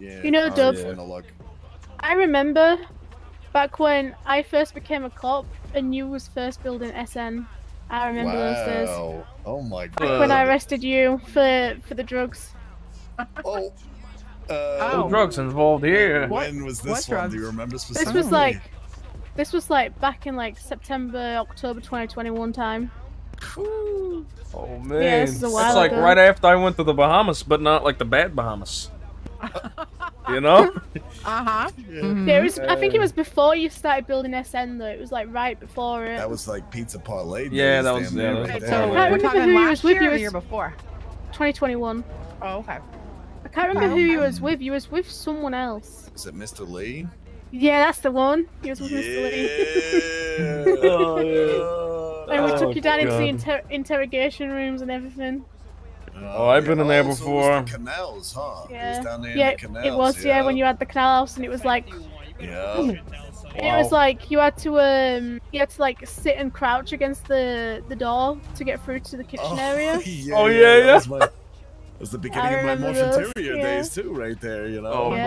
Yeah. You know, oh, Dub- yeah, no. I remember back when I first became a cop and you was first building SN. I remember those days. Wow. Oh my Back god. when I arrested you for for the drugs. Oh. Uh, Oh. drugs involved here. When was this What one? Do you remember specifically? This was like this was like back in like September, October 2021 time. Oh man, Yeah, this is a that's while like ago. right after I went to the Bahamas, but not like the bad Bahamas. you know? Uh huh. Yeah, it was. I think it was before you started building SN though. It was like right before it. That was like pizza parlay. Yeah, that was- damn yeah, near right the there. So Yeah. we're remember talking who he was with, year or the was- year before. 2021. Oh, okay. I can't remember who you was with. You was with someone else. Is it Mr. Li? Yeah, that's the one. He was with Mr. Li. Yeah. oh And we Oh, took you down into the inter- interrogation rooms and everything. Oh, I've been in there so it was before. the canals, huh? It Yeah. was down there Yeah, in the canals. it was. Yeah. when you had the canal house, and it was like Yeah. it was like you had to um you had to like sit and crouch against the the door to get through to the kitchen area. yeah, Oh, yeah, that yeah. was my- That was the beginning of my remember Morph those, yeah. days too, right there. You know. Oh, Yeah.